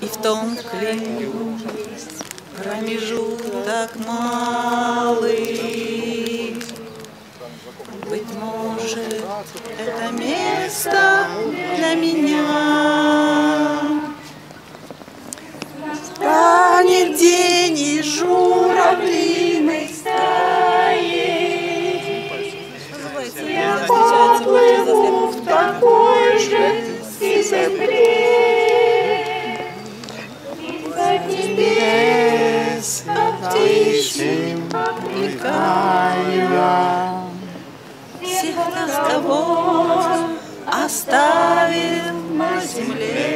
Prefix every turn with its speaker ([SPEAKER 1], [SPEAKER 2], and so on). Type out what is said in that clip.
[SPEAKER 1] И в том клею промежуток малый. Быть может, это место для меня. Станет день и журавлиной стаей. Я поплыву в такой же сентябре. Окликая. Всех нас, кого оставил на земле.